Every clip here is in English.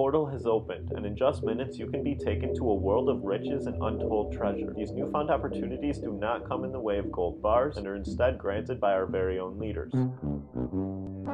portal has opened, and in just minutes you can be taken to a world of riches and untold treasure. These newfound opportunities do not come in the way of gold bars, and are instead granted by our very own leaders.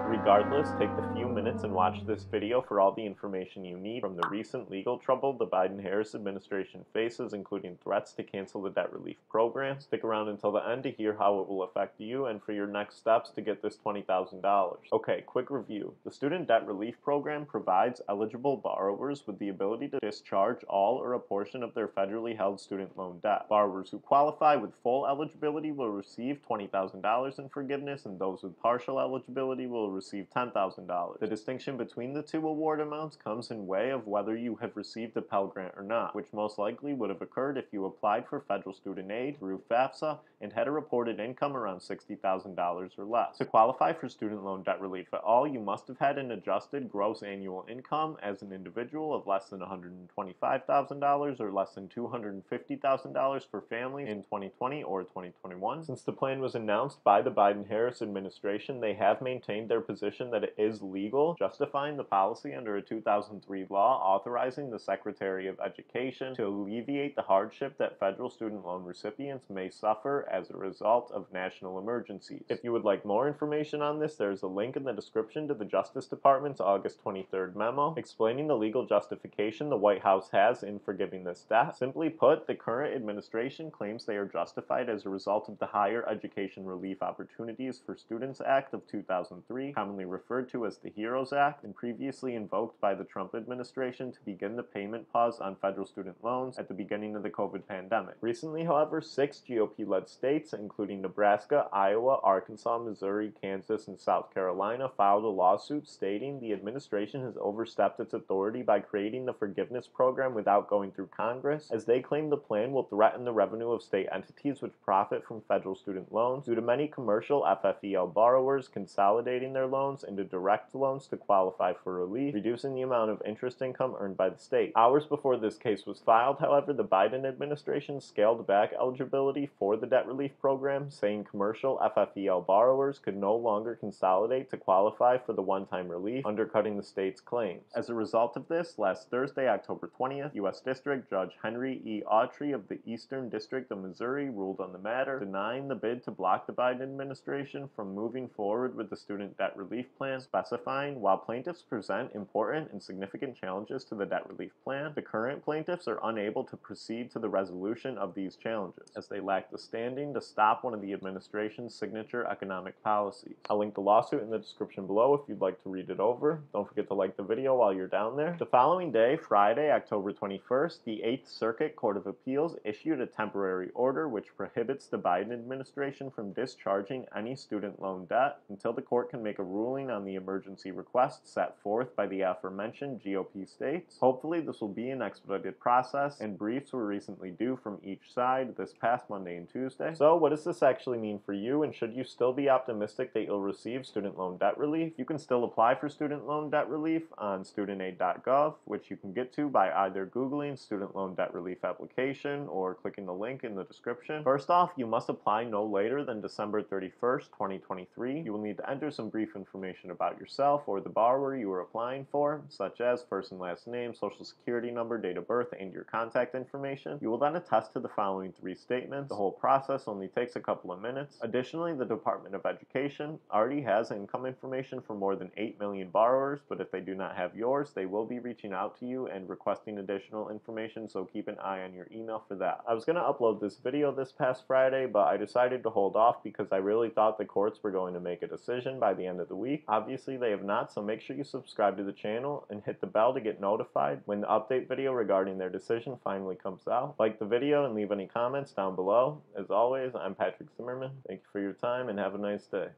Regardless, take the few minutes and watch this video for all the information you need from the recent legal trouble the Biden-Harris administration faces, including threats to cancel the debt relief program. Stick around until the end to hear how it will affect you and for your next steps to get this $20,000. Okay, quick review. The Student Debt Relief Program provides eligible borrowers with the ability to discharge all or a portion of their federally held student loan debt. Borrowers who qualify with full eligibility will receive $20,000 in forgiveness, and those with partial eligibility will receive $10,000. The distinction between the two award amounts comes in way of whether you have received a Pell Grant or not, which most likely would have occurred if you applied for federal student aid through FAFSA and had a reported income around $60,000 or less. To qualify for student loan debt relief at all, you must have had an adjusted gross annual income as an individual of less than $125,000 or less than $250,000 for families in 2020 or 2021. Since the plan was announced by the Biden-Harris administration, they have maintained their position that it is legal, justifying the policy under a 2003 law authorizing the Secretary of Education to alleviate the hardship that federal student loan recipients may suffer as a result of national emergencies. If you would like more information on this, there is a link in the description to the Justice Department's August 23rd memo explaining the legal justification the White House has in forgiving this debt. Simply put, the current administration claims they are justified as a result of the Higher Education Relief Opportunities for Students Act of 2003, commonly referred to as the HEROES Act, and previously invoked by the Trump administration to begin the payment pause on federal student loans at the beginning of the COVID pandemic. Recently, however, six GOP-led states, including Nebraska, Iowa, Arkansas, Missouri, Kansas, and South Carolina, filed a lawsuit stating the administration has overstepped its authority by creating the forgiveness program without going through Congress, as they claim the plan will threaten the revenue of state entities which profit from federal student loans due to many commercial FFEL borrowers consolidating their loans into direct loans to qualify for relief, reducing the amount of interest income earned by the state. Hours before this case was filed, however, the Biden administration scaled back eligibility for the debt relief program, saying commercial FFEL borrowers could no longer consolidate to qualify for the one-time relief, undercutting the state's claims. As a result of this, last Thursday, October 20th, U.S. District Judge Henry E. Autrey of the Eastern District of Missouri ruled on the matter, denying the bid to block the Biden administration from moving forward with the student debt relief plan, specifying while plaintiffs present important and significant challenges to the debt relief plan, the current plaintiffs are unable to proceed to the resolution of these challenges, as they lack the standing to stop one of the administration's signature economic policies. I'll link the lawsuit in the description below if you'd like to read it over. Don't forget to like the video while you're down there. The following day, Friday, October 21st, the 8th Circuit Court of Appeals issued a temporary order which prohibits the Biden administration from discharging any student loan debt until the court can make a ruling on the emergency request set forth by the aforementioned GOP states. Hopefully, this will be an expedited process, and briefs were recently due from each side this past Monday and Tuesday. So, what does this actually mean for you, and should you still be optimistic that you'll receive student loan debt relief? You can still apply for student loan debt relief on studentaid.gov, which you can get to by either Googling student loan debt relief application or clicking the link in the description. First off, you must apply no later than December 31st, 2023. You will need to enter some brief information about yourself or the borrower you are applying for, such as first and last name, social security number, date of birth, and your contact information. You will then attest to the following three statements. The whole process only takes a couple of minutes. Additionally, the Department of Education already has income information for more than 8 million borrowers, but if they do not have yours, they will be reaching out to you and requesting additional information, so keep an eye on your email for that. I was going to upload this video this past Friday, but I decided to hold off because I really thought the courts were going to make a decision by end of the week. Obviously, they have not, so make sure you subscribe to the channel and hit the bell to get notified when the update video regarding their decision finally comes out. Like the video and leave any comments down below. As always, I'm Patrick Zimmerman. Thank you for your time and have a nice day.